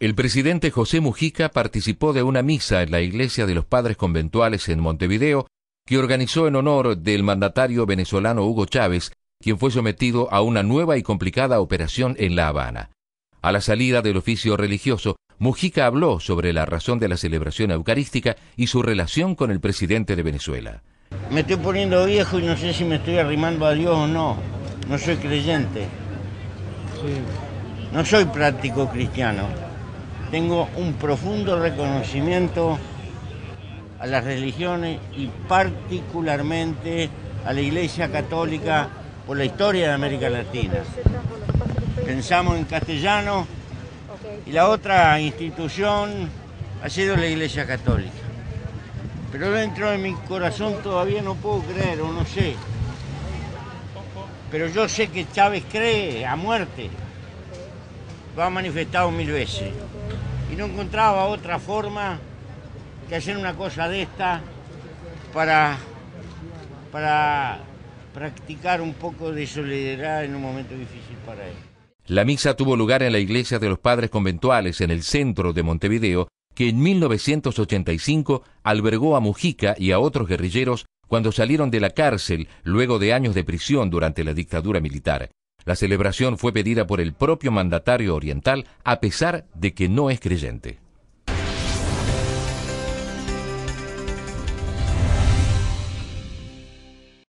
El presidente José Mujica participó de una misa en la iglesia de los padres conventuales en Montevideo que organizó en honor del mandatario venezolano Hugo Chávez, quien fue sometido a una nueva y complicada operación en La Habana. A la salida del oficio religioso, Mujica habló sobre la razón de la celebración eucarística y su relación con el presidente de Venezuela. Me estoy poniendo viejo y no sé si me estoy arrimando a Dios o no. No soy creyente. No soy práctico cristiano tengo un profundo reconocimiento a las religiones y particularmente a la Iglesia Católica por la historia de América Latina. Pensamos en castellano y la otra institución ha sido la Iglesia Católica. Pero dentro de mi corazón todavía no puedo creer o no sé. Pero yo sé que Chávez cree a muerte. Lo ha manifestado mil veces y no encontraba otra forma que hacer una cosa de esta para, para practicar un poco de solidaridad en un momento difícil para él. La misa tuvo lugar en la iglesia de los padres conventuales en el centro de Montevideo, que en 1985 albergó a Mujica y a otros guerrilleros cuando salieron de la cárcel luego de años de prisión durante la dictadura militar. La celebración fue pedida por el propio mandatario oriental a pesar de que no es creyente.